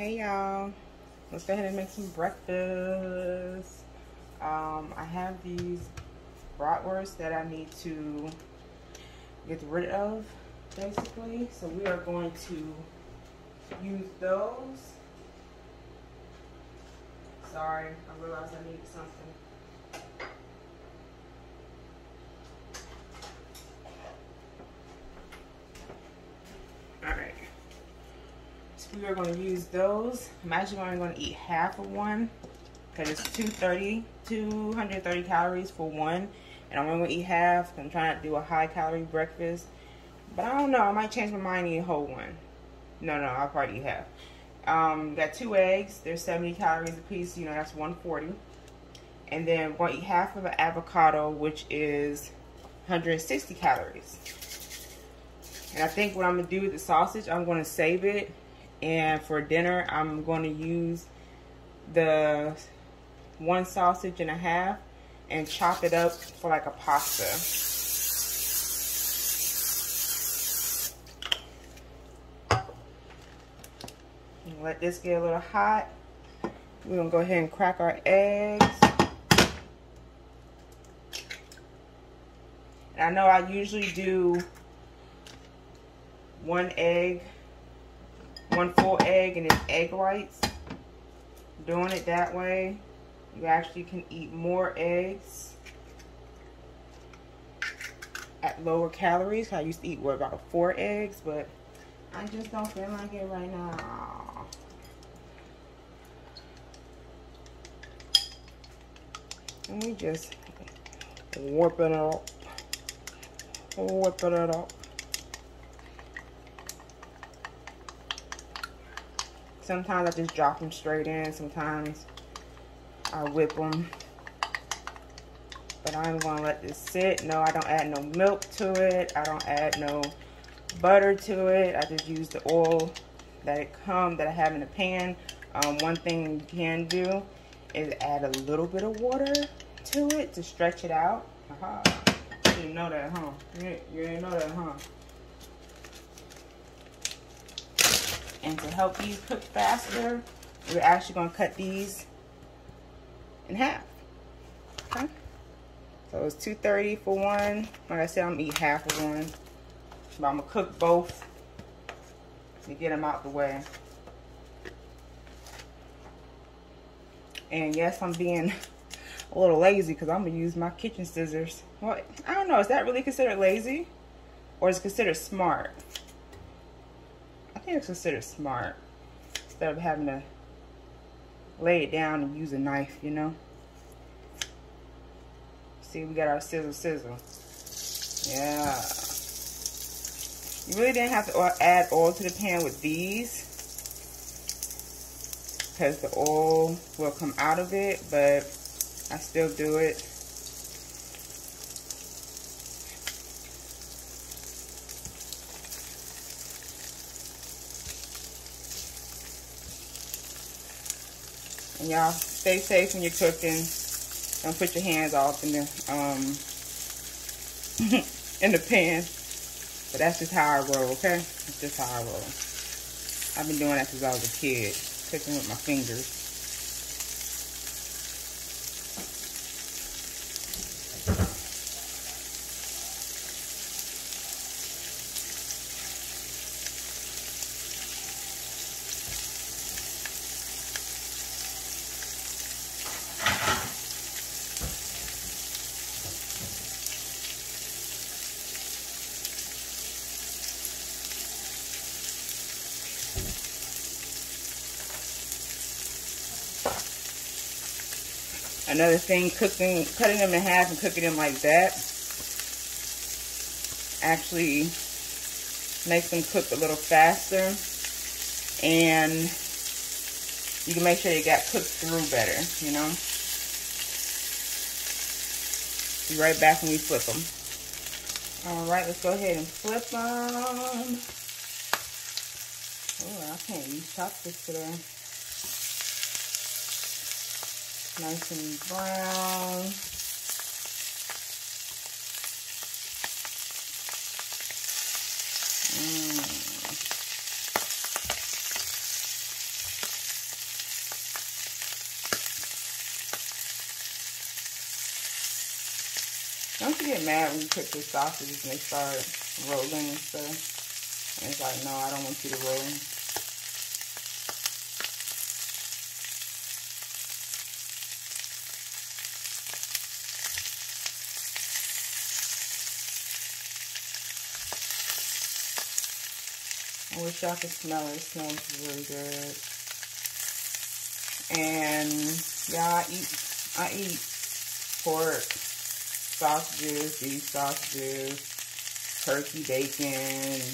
Hey y'all, let's go ahead and make some breakfast. Um, I have these bratwurst that I need to get rid of, basically. So we are going to use those. Sorry, I realized I needed something. Alright. So we are going to use those. I'm actually only going to eat half of one because it's 230, 230 calories for one. And I'm only going to eat half. I'm trying to do a high calorie breakfast. But I don't know. I might change my mind and eat a whole one. No, no, I'll probably eat half. Um, got two eggs. They're 70 calories a piece. You know, that's 140. And then we're going to eat half of an avocado, which is 160 calories. And I think what I'm going to do with the sausage, I'm going to save it. And for dinner, I'm going to use the one sausage and a half and chop it up for like a pasta. Let this get a little hot. We're to go ahead and crack our eggs. And I know I usually do one egg, one full egg and then egg whites. Doing it that way, you actually can eat more eggs at lower calories. I used to eat, what, about four eggs, but I just don't feel like it right now. And we just whip it up. Whip it up. Sometimes I just drop them straight in. Sometimes I whip them. But I'm going to let this sit. No, I don't add no milk to it. I don't add no butter to it. I just use the oil that it come that I have in the pan. Um, one thing you can do is add a little bit of water to it to stretch it out. Aha. You didn't know that, huh? You, you didn't know that, huh? And to help you cook faster, we're actually going to cut these in half. Okay? So it's 230 for one. Like I said, I'm going to eat half of one. But I'm going to cook both to get them out the way. And yes, I'm being a little lazy because I'm going to use my kitchen scissors. Well, I don't know. Is that really considered lazy? Or is it considered smart? I think it's considered smart. Instead of having to lay it down and use a knife, you know. See, we got our sizzle sizzle. Yeah. You really didn't have to add oil to the pan with these. Because the oil will come out of it, but I still do it. Y'all stay safe when you're cooking. Don't put your hands off in the um in the pan. But that's just how I roll, okay? That's just how I roll. I've been doing that since I was a kid, cooking with my fingers. Another thing, cooking, cutting them in half and cooking them like that actually makes them cook a little faster. And you can make sure they got cooked through better, you know. Be right back when we flip them. All right, let's go ahead and flip them. Oh, I can't use chopsticks today nice and brown. Mm. Don't you get mad when you put your sausages and they start rolling and stuff? And it's like, no, I don't want you to roll. Wish y'all could smell it. It smells really good. And yeah, I eat I eat pork sausages, beef sausages, turkey bacon.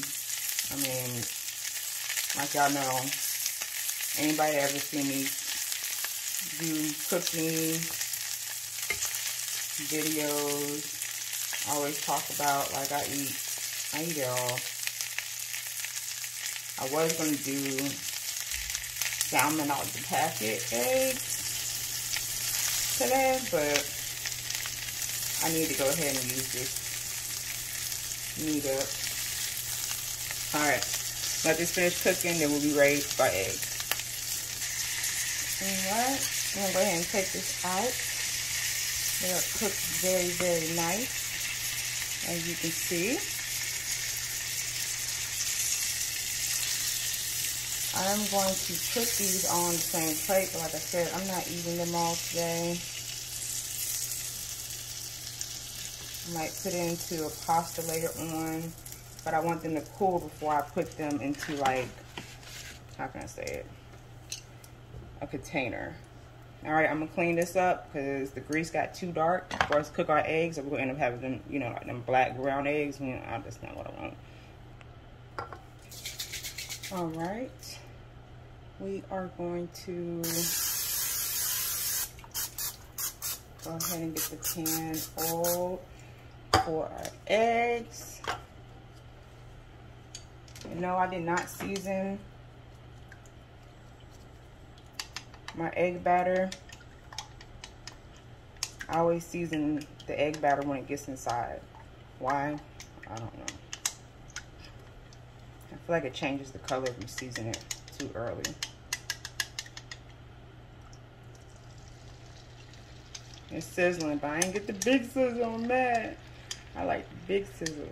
I mean, like y'all know, anybody ever seen me do cooking videos, I always talk about like I eat, I eat it all. I was going to do salmon out the packet eggs today, but I need to go ahead and use this meat up. Alright, let this finish cooking, then we'll be ready for eggs. Alright, I'm going to go ahead and take this out. They're cooked very, very nice, as you can see. I'm going to put these on the same plate, but like I said, I'm not eating them all today. I might put it into a pasta later on, but I want them to cool before I put them into like, how can I say it? A container. All right, I'm gonna clean this up because the grease got too dark for us to cook our eggs. So we're gonna end up having them, you know, like them black brown eggs. You know, that's not what I want. All right, we are going to go ahead and get the pan all for our eggs. no, I did not season my egg batter. I always season the egg batter when it gets inside. Why? I don't know. I feel like it changes the color if you season it too early. It's sizzling, but I ain't get the big sizzle on that. I like the big sizzle.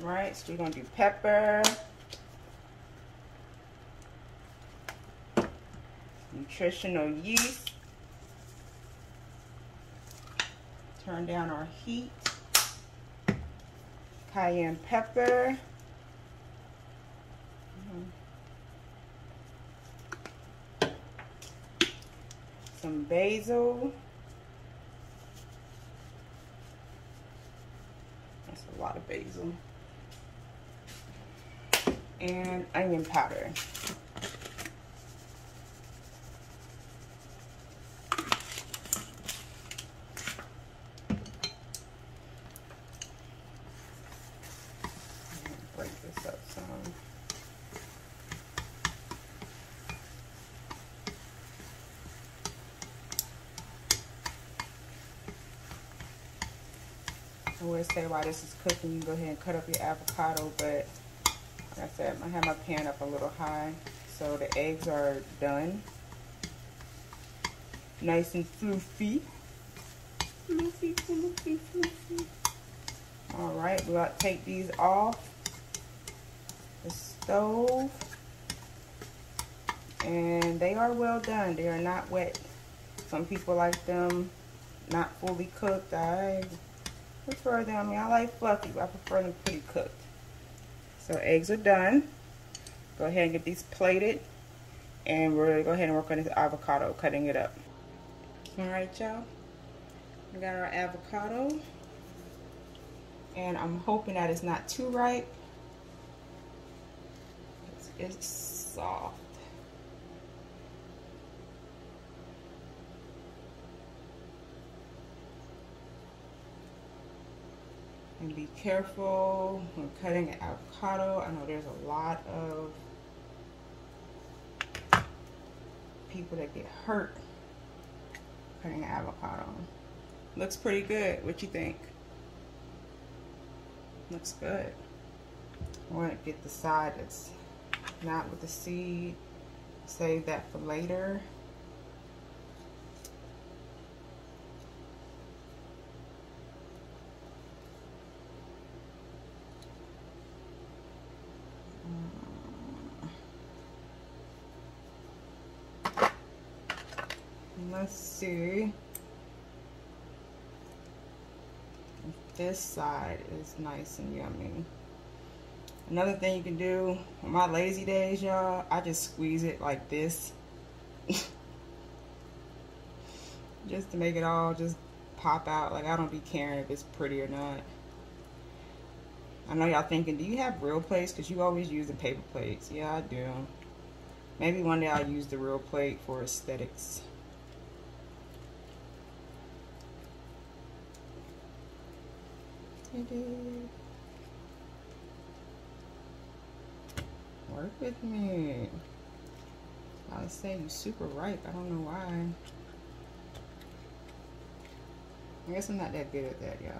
Right, so you're gonna do pepper, nutritional yeast, turn down our heat cayenne pepper. Mm-hmm. Some basil. That's a lot of basil. And onion powder. I would say while this is cooking, you go ahead and cut up your avocado, but like I said, I have my pan up a little high. So the eggs are done. Nice and fluffy. Fluffy, fluffy, fluffy. All right, we'll take these off the stove. And they are well done. They are not wet. Some people like them not fully cooked. I prefer them. I like fluffy, but I prefer them pretty cooked. So eggs are done. Go ahead and get these plated. And we're going to go ahead and work on this avocado, cutting it up. All right, y'all. We got our avocado. And I'm hoping that it's not too ripe. It's soft. And be careful when cutting an avocado. I know there's a lot of people that get hurt cutting an avocado. Looks pretty good. What you think? Looks good. I want to get the side that's not with the seed. Save that for later. let's this side is nice and yummy. Another thing you can do on my lazy days y'all I just squeeze it like this. Just to make it all just pop out. Like I don't be caring if it's pretty or not. I know y'all thinking do you have real plates? Because you always use the paper plates. Yeah I do. Maybe one day I'll use the real plate for aesthetics Work with me. I say you super ripe. I don't know why. I guess I'm not that good at that, y'all.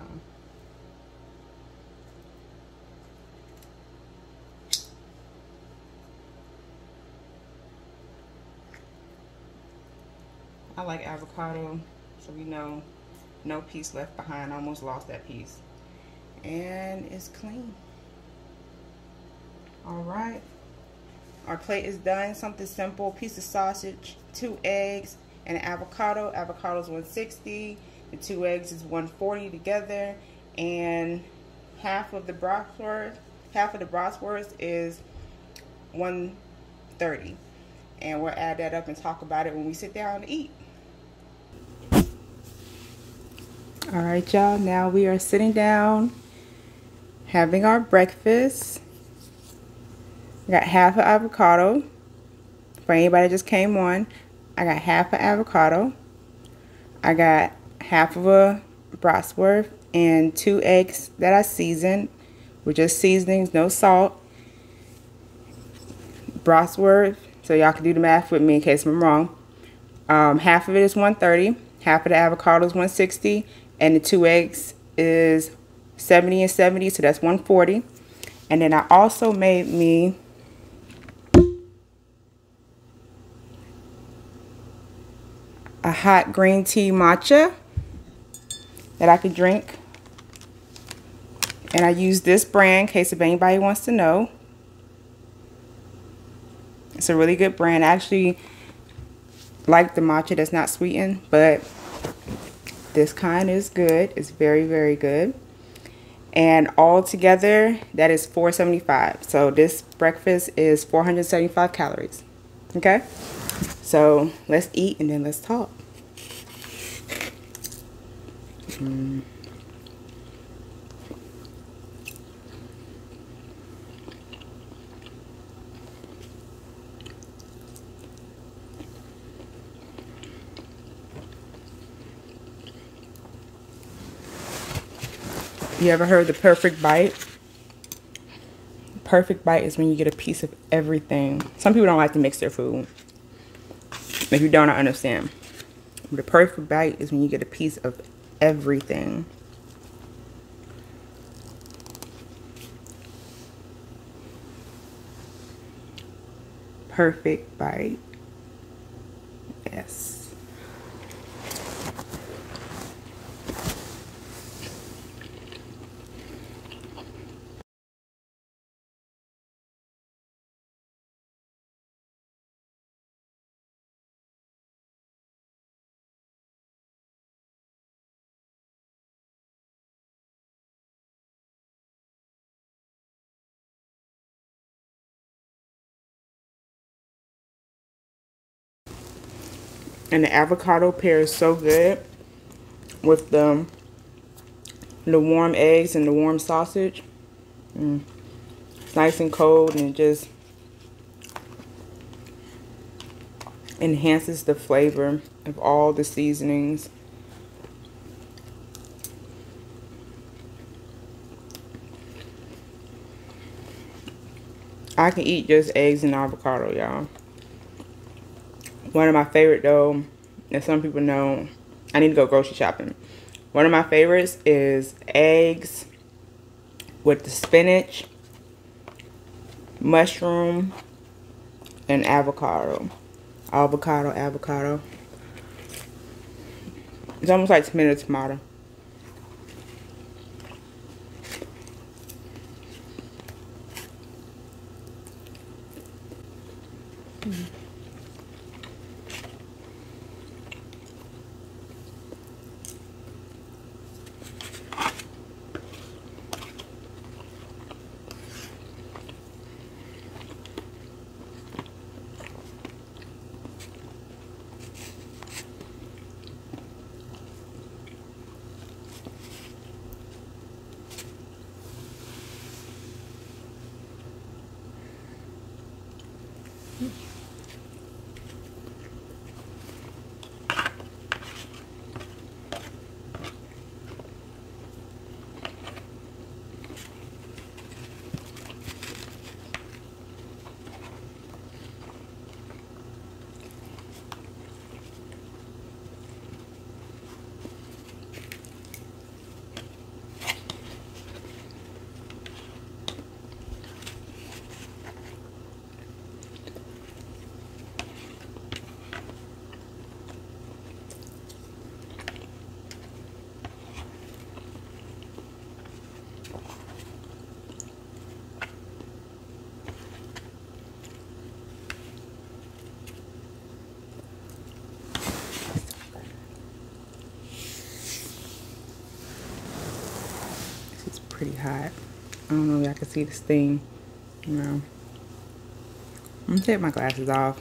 I like avocado, so we know no piece left behind. I almost lost that piece and it's clean. All right. Our plate is done. Something simple. Piece of sausage, two eggs, and an avocado. Avocado is 160. The two eggs is 140 together. And half of the bratwurst, half of the bratwurst is 130. And we'll add that up and talk about it when we sit down to eat. All right, y'all. Now we are sitting down having our breakfast. I got half an avocado. For anybody just came on, I got half an avocado. I got half of a bratwurst and two eggs that I seasoned with just seasonings, no salt. Bratwurst, so y'all can do the math with me in case I'm wrong. Um, half of it is 130, half of the avocado is 160, and the two eggs is 70 and 70, so that's 140. And then I also made me a hot green tea matcha that I could drink. And I use this brand in case if anybody wants to know. It's a really good brand. I actually like the matcha that's not sweetened, but this kind is good. It's very, very good and all together that is 475 so this breakfast is 475 calories. Okay? So let's eat and then let's talk. Mm. You ever heard the perfect bite? Perfect bite is when you get a piece of everything. Some people don't like to mix their food. If you don't, I understand. The perfect bite is when you get a piece of everything. Perfect bite. Yes. And the avocado pair is so good with the the warm eggs and the warm sausage. Mm. It's nice and cold and just enhances the flavor of all the seasonings. I can eat just eggs and avocado, y'all. One of my favorite though, and some people know, I need to go grocery shopping. One of my favorites is eggs, with the spinach, mushroom, and avocado. Avocado, avocado. It's almost like tomato tomato. Mm. pretty hot. I don't know if y'all can see this thing. You know. I'm gonna take my glasses off.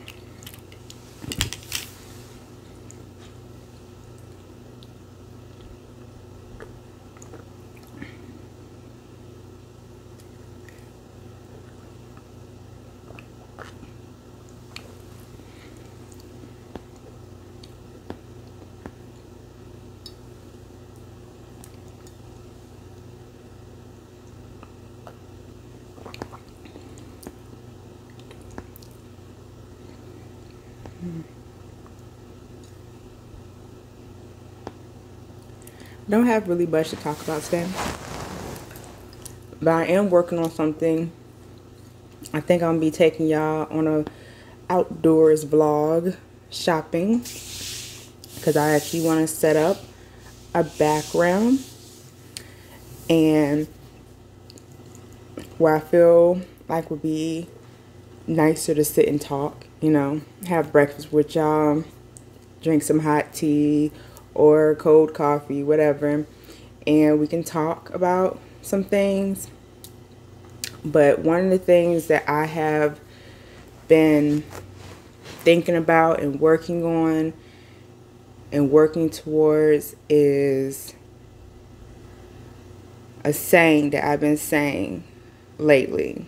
Don't have really much to talk about today. But I am working on something. I think I'm going to be taking y'all on a outdoors vlog shopping. Because I actually want to set up a background. And where I feel like would be nicer to sit and talk. You know, have breakfast with y'all. Drink some hot tea or cold coffee, whatever, and we can talk about some things. But one of the things that I have been thinking about and working on and working towards is a saying that I've been saying lately,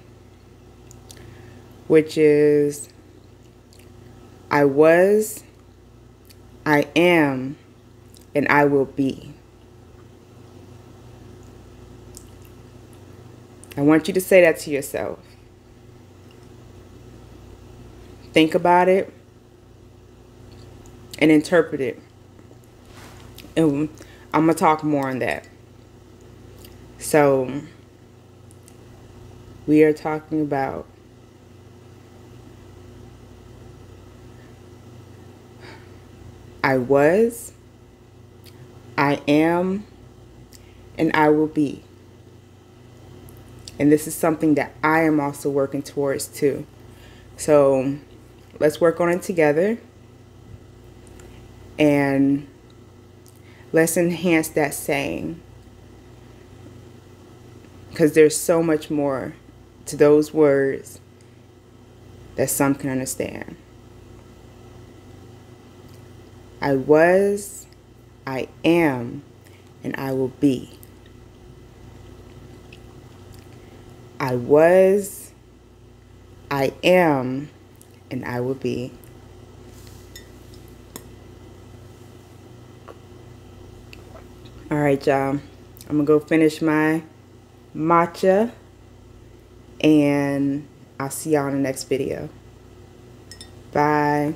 which is I was, I am, and I will be. I want you to say that to yourself. Think about it and interpret it. And I'm going to talk more on that. So, we are talking about I was I am and I will be. And this is something that I am also working towards too. So let's work on it together. And let's enhance that saying. Because there's so much more to those words that some can understand. I was I am and I will be. I was, I am, and I will be. All right, y'all. I'm going to go finish my matcha and I'll see y'all in the next video. Bye.